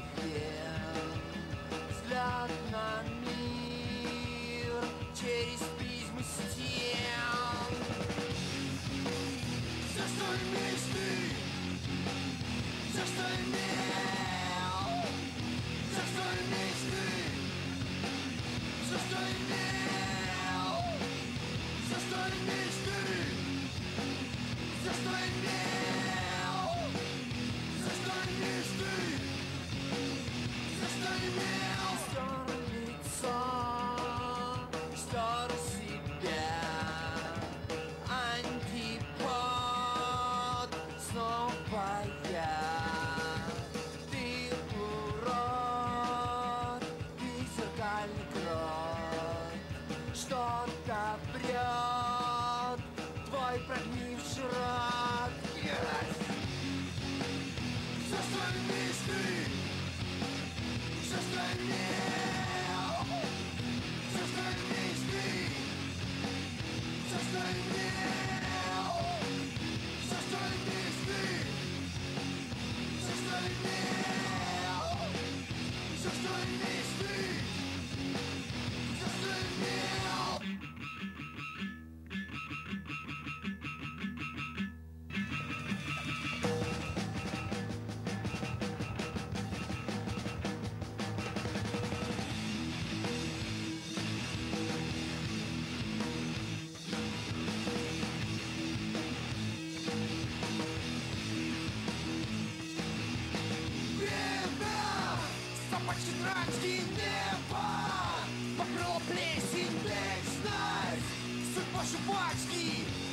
портретов Взгляд на мир через призму стен За что имеешь ты? За что имел? За что имеешь ты? За что имел? За что имеешь ты? За что имел? Стер себя, антипод, снова я. Ты урод, ты зеркальный крот, что-то врет, твой прогнивший рот. Yes! Все, что имеешь трачки небо Покрыло плесень вечность Судьба жвачки